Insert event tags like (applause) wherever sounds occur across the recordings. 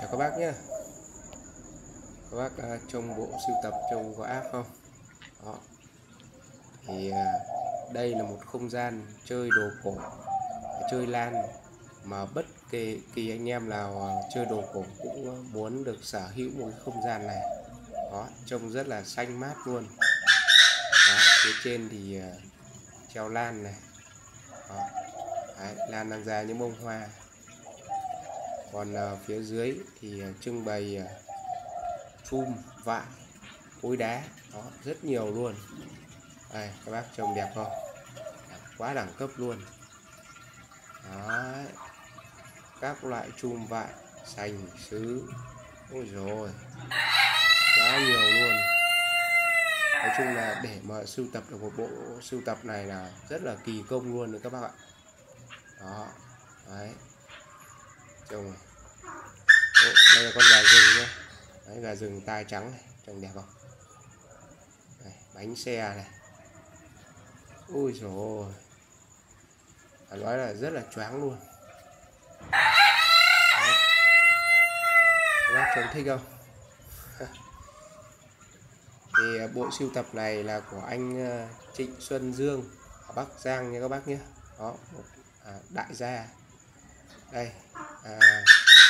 chào các bác nhé. Các bác à, uh, trong bộ sưu tập trông có áp không? Đó. thì uh, đây là một không gian chơi đồ cổ chơi lan mà bất kỳ kỳ anh em nào à, chơi đồ cổ cũng muốn được sở hữu một cái không gian này. Đó trông rất là xanh mát luôn. Đó, phía trên thì uh, treo lan này. Đó. Đấy, lan đang ra những bông hoa còn à, phía dưới thì à, trưng bày uh, chum vại cối đá. Đó rất nhiều luôn. Đây các bác trông đẹp không? Quá đẳng cấp luôn. Đó. các loại chum vại sành sứ. Ôi rồi quá nhiều luôn. Nói chung là để mà sưu tập được một bộ sưu tập này là rất là kỳ công luôn đấy các bác ạ. Đó. Đấy trông này đây là con gà rừng nhá. Đấy gà rừng tai trắng này trông đẹp không? Đấy, bánh xe này. Ui rồi phải nói là rất là choáng luôn. Đấy. các bác trông thích không? (laughs) Thì à, bộ sưu tập này là của anh à, Trịnh Xuân Dương ở Bắc Giang nha các bác nhé. Đó một à, đại gia đây à,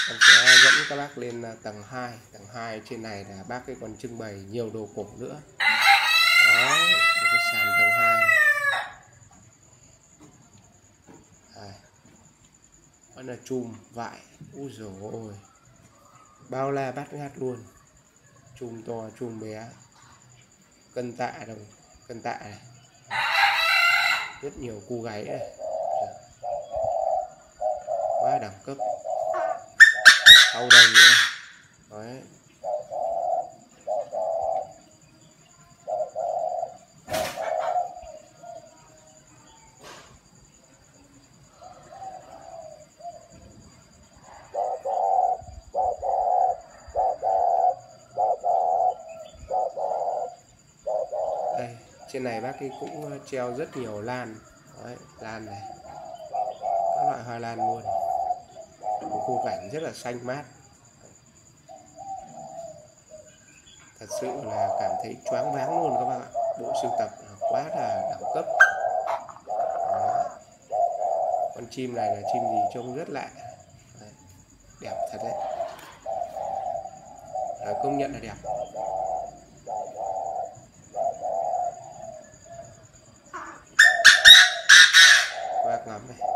em sẽ dẫn các bác lên à, tầng 2 tầng 2 trên này là bác ấy còn trưng bày nhiều đồ cổ nữa. Đó một cái sàn tầng 2 này. Đây. Vẫn là chùm vại ui dồi ôi. Bao la bát ngát luôn. Chùm to chùm bé. Cân tạ đồng cân tạ này. Rất nhiều cu gáy này quá đẳng cấp. Sau đây nữa đấy. Đây trên này bác ấy cũng ờ, treo rất nhiều lan. Đấy, lan này. Các loại hoa lan luôn một khung cảnh rất là xanh mát. Thật sự là cảm thấy choáng váng luôn các bạn ạ. Bộ sưu tập quá là đẳng cấp. Đó. con chim này là chim gì trông rất lạ. Đấy. đẹp thật đấy. Đó, công nhận là đẹp. Quạt ngắm này